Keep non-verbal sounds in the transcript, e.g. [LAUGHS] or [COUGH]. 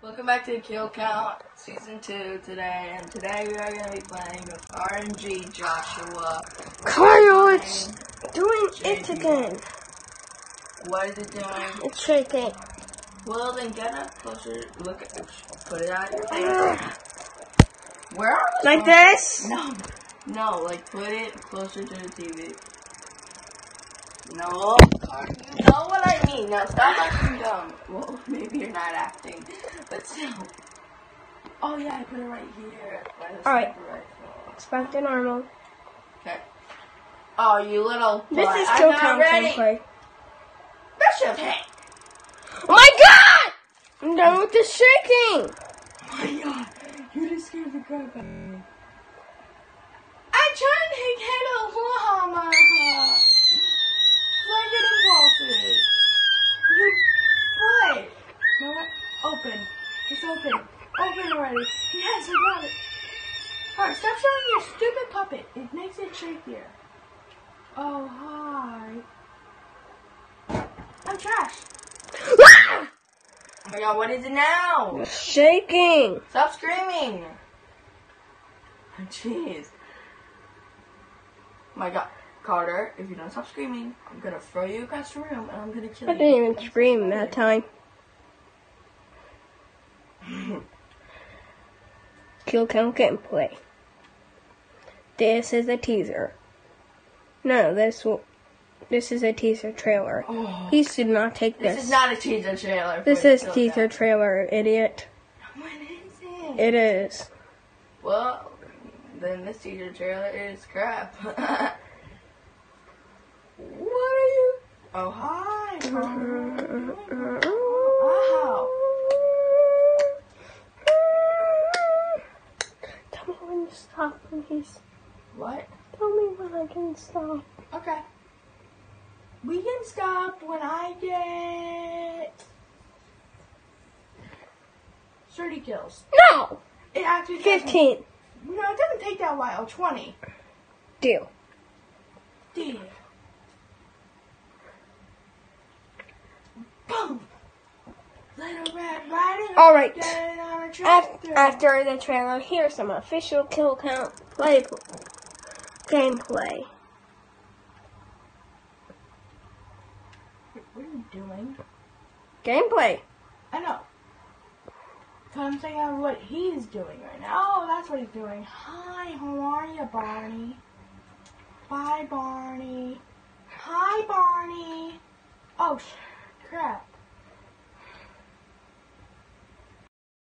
Welcome back to Kill Count Season 2 today, and today we are going to be playing with RNG Joshua. Kyle, it's doing it again. What is it doing? It's shaking. Well, then get up closer. Look at Put it out your face. Where are we? Like going? this? No. No, like put it closer to the TV. No. You know what I mean. Now stop acting dumb. Well, [LAUGHS] maybe you're not acting, but still. Oh yeah, I put it right here. Alright. sniper rifle. It's back to normal. Okay. Oh, you little. This butt. is I'm Kill not Count ready. gameplay. Bishop hit. Oh my god! I'm done with the shaking! Oh my god, you just scared the crap out of me. I'm trying to get a llama. I get impulses. What? No, what? Open. It's open. Open already. Yes, I got it. Alright, stop showing your stupid puppet. It makes it shakier. Oh, hi. I'm trash. Oh my god, what is it now? shaking! Stop screaming! Oh, jeez. Oh, Jeez. My god. Carter, if you don't stop screaming, I'm gonna throw you across the room and I'm gonna kill you. I didn't even scream that time. [LAUGHS] Kill Count gameplay. This is a teaser. No, this will. This is a teaser trailer. Oh, Please do not take this this. is not a teaser trailer. This is teaser trailer, idiot. What is it? It is. Well, then this teaser trailer is crap. [LAUGHS] what are you? Oh, hi. Carter. Stop, please. What? Tell me when I can stop. Okay. We can stop when I get 30 kills. No! It actually doesn't- 15. No, it doesn't take that while. 20. Deal. Deal. Boom. Little red riding. All right. Get on a Af- tractor. After the trailer, here's some official kill count play gameplay. What are you doing? Gameplay. I know. So I'm saying of what he's doing right now. Oh, that's what he's doing. Hi, how are you, Barney? Bye, Barney. Hi, Barney. Oh, crap.